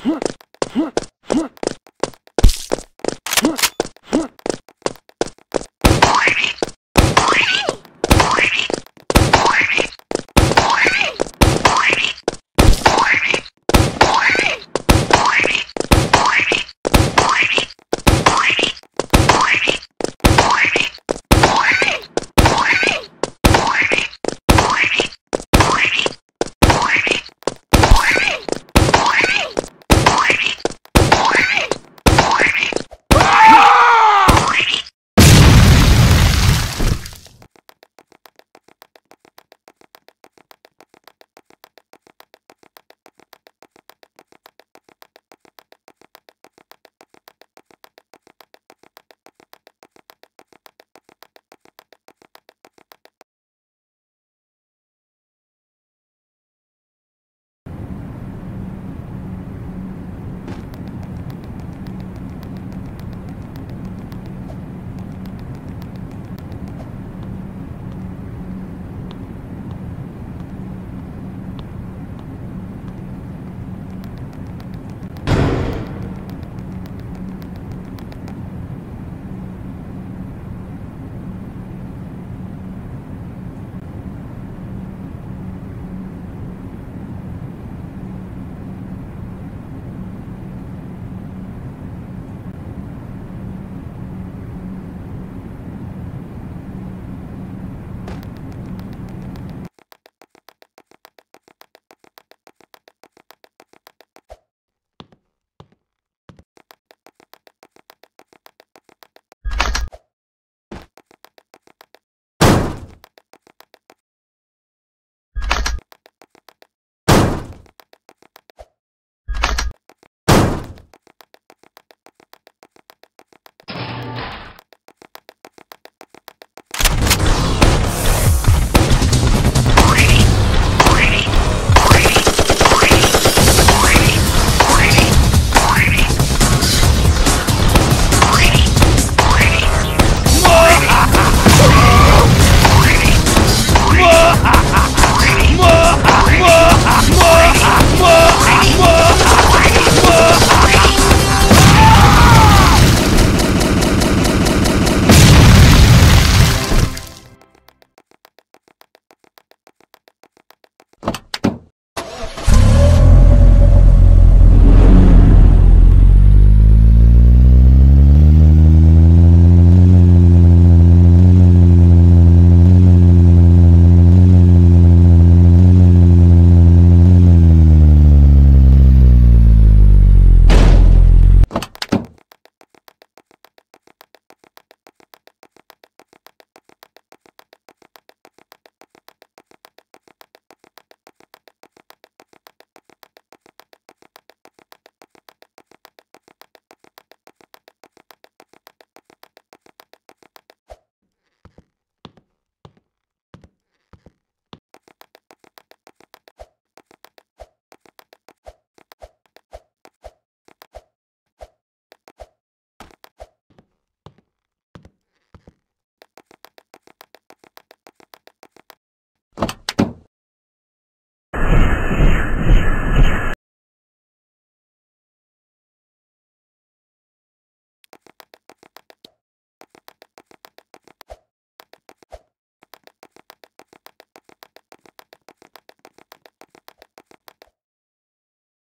Huh?